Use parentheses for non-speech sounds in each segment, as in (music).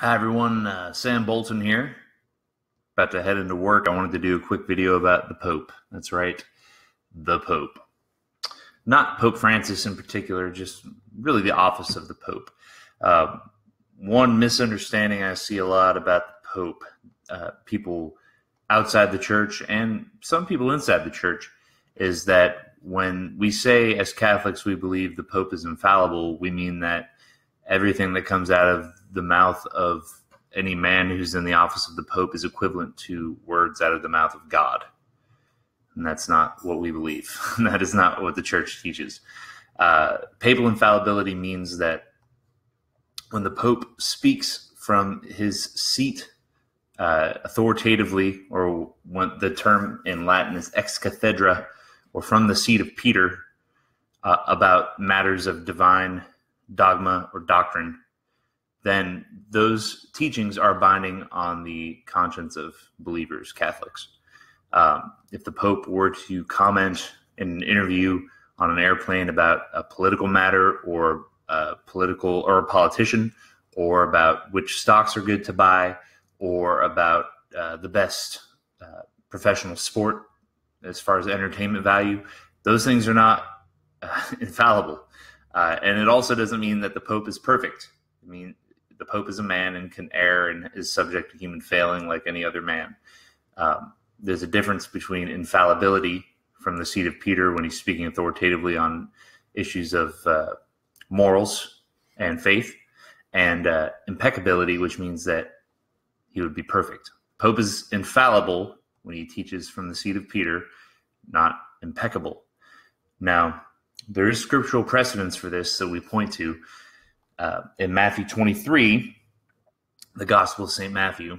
Hi, everyone. Uh, Sam Bolton here. About to head into work. I wanted to do a quick video about the Pope. That's right, the Pope. Not Pope Francis in particular, just really the office of the Pope. Uh, one misunderstanding I see a lot about the Pope, uh, people outside the church and some people inside the church, is that when we say as Catholics we believe the Pope is infallible, we mean that everything that comes out of the mouth of any man who's in the office of the Pope is equivalent to words out of the mouth of God. And that's not what we believe. (laughs) that is not what the church teaches. Uh, papal infallibility means that when the Pope speaks from his seat uh, authoritatively, or when the term in Latin is ex cathedra, or from the seat of Peter, uh, about matters of divine dogma or doctrine, then those teachings are binding on the conscience of believers, Catholics. Um, if the Pope were to comment in an interview on an airplane about a political matter or a political or a politician, or about which stocks are good to buy, or about uh, the best uh, professional sport as far as entertainment value, those things are not uh, (laughs) infallible. Uh, and it also doesn't mean that the Pope is perfect. I mean, the Pope is a man and can err and is subject to human failing like any other man. Um, there's a difference between infallibility from the seat of Peter when he's speaking authoritatively on issues of uh, morals and faith, and uh, impeccability, which means that he would be perfect. Pope is infallible when he teaches from the seat of Peter, not impeccable. Now, there is scriptural precedence for this that we point to. Uh, in Matthew 23, the Gospel of St. Matthew,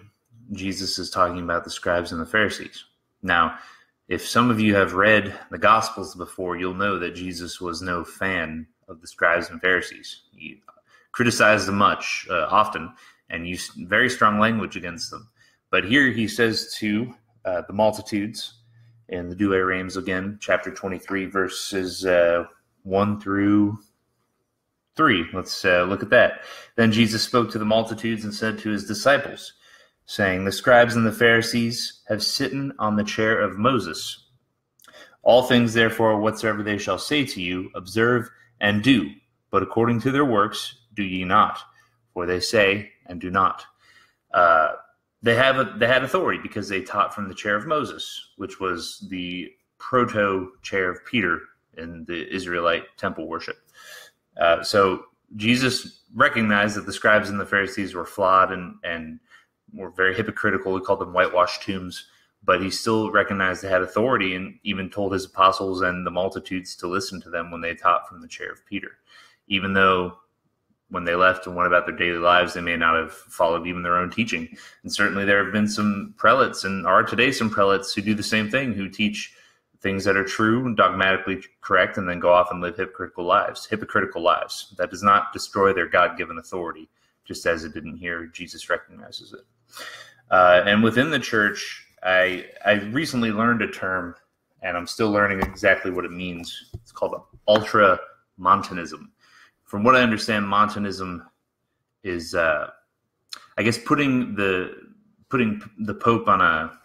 Jesus is talking about the scribes and the Pharisees. Now, if some of you have read the Gospels before, you'll know that Jesus was no fan of the scribes and Pharisees. He criticized them much, uh, often, and used very strong language against them. But here he says to uh, the multitudes in the Douay Rheims again, chapter 23, verses uh, 1 through 3. Let's uh, look at that. Then Jesus spoke to the multitudes and said to his disciples, saying, The scribes and the Pharisees have sitten on the chair of Moses. All things, therefore, whatsoever they shall say to you, observe and do, but according to their works do ye not, for they say and do not. Uh, they have a, they had authority because they taught from the chair of Moses, which was the proto chair of Peter in the Israelite temple worship. Uh, so Jesus recognized that the scribes and the Pharisees were flawed and and were very hypocritical. He called them whitewashed tombs, but he still recognized they had authority and even told his apostles and the multitudes to listen to them when they taught from the chair of Peter, even though when they left and went about their daily lives, they may not have followed even their own teaching. And certainly there have been some prelates and are today some prelates who do the same thing, who teach things that are true and dogmatically correct and then go off and live hypocritical lives. Hypocritical lives. That does not destroy their God given authority, just as it didn't here. Jesus recognizes it. Uh, and within the church, I, I recently learned a term, and I'm still learning exactly what it means. It's called ultra Montanism. From what I understand, Montanism is, uh, I guess, putting the putting the Pope on a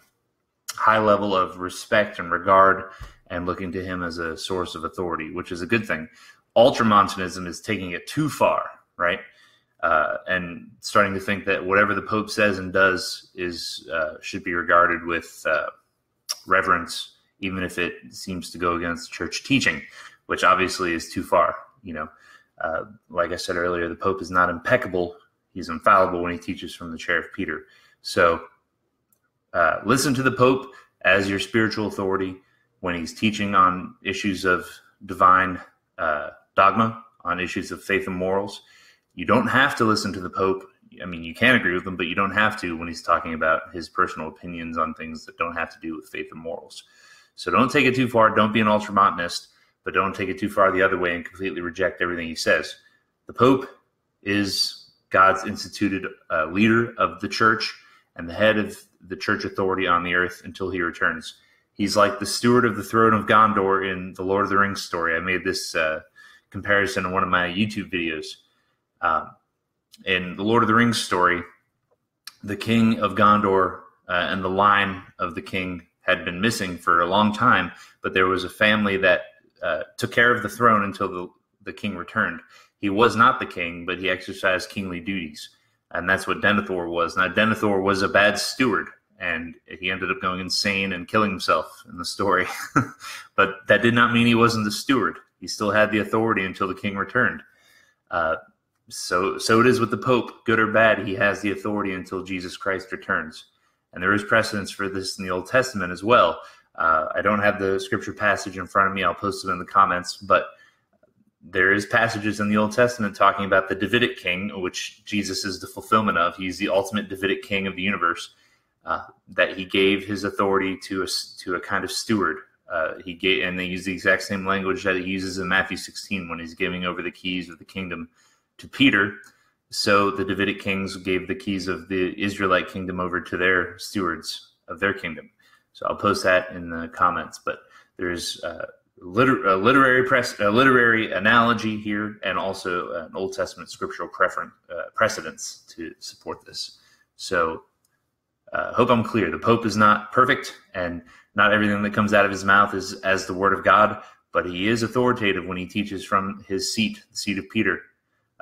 high level of respect and regard and looking to him as a source of authority, which is a good thing. Ultramontanism is taking it too far, right? Uh, and starting to think that whatever the Pope says and does is uh, should be regarded with uh, reverence, even if it seems to go against church teaching, which obviously is too far. You know, uh, like I said earlier, the Pope is not impeccable; he's infallible when he teaches from the chair of Peter. So uh, listen to the Pope as your spiritual authority when he's teaching on issues of divine uh, dogma, on issues of faith and morals. You don't have to listen to the Pope. I mean, you can agree with him, but you don't have to when he's talking about his personal opinions on things that don't have to do with faith and morals. So don't take it too far. Don't be an ultramontanist, but don't take it too far the other way and completely reject everything he says. The Pope is God's instituted uh, leader of the church and the head of the church authority on the earth until he returns. He's like the steward of the throne of Gondor in the Lord of the Rings story. I made this uh, comparison in one of my YouTube videos. Um, in the Lord of the Rings story, the king of Gondor uh, and the line of the king had been missing for a long time, but there was a family that uh, took care of the throne until the, the king returned. He was not the king, but he exercised kingly duties. And that's what Denethor was. Now, Denethor was a bad steward, and he ended up going insane and killing himself in the story. (laughs) but that did not mean he wasn't the steward. He still had the authority until the king returned. Uh, so, so it is with the Pope, good or bad. He has the authority until Jesus Christ returns, and there is precedence for this in the Old Testament as well. Uh, I don't have the scripture passage in front of me. I'll post it in the comments, but there is passages in the Old Testament talking about the Davidic king, which Jesus is the fulfillment of. He's the ultimate Davidic king of the universe. Uh, that he gave his authority to a to a kind of steward. Uh, he gave, and they use the exact same language that he uses in Matthew 16 when he's giving over the keys of the kingdom to Peter. So the Davidic kings gave the keys of the Israelite kingdom over to their stewards of their kingdom. So I'll post that in the comments. But there's uh, liter- a literary press, a literary analogy here, and also an Old Testament scriptural preference, uh, precedence to support this. So, uh, hope I'm clear. The Pope is not perfect, and not everything that comes out of his mouth is as the Word of God. But he is authoritative when he teaches from his seat, the seat of Peter,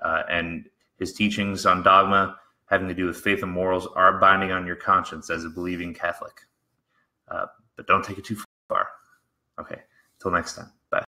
uh, and his teachings on dogma having to do with faith and morals are binding on your conscience as a believing Catholic. Uh, but don't take it too far. Okay. Till next time. Bye.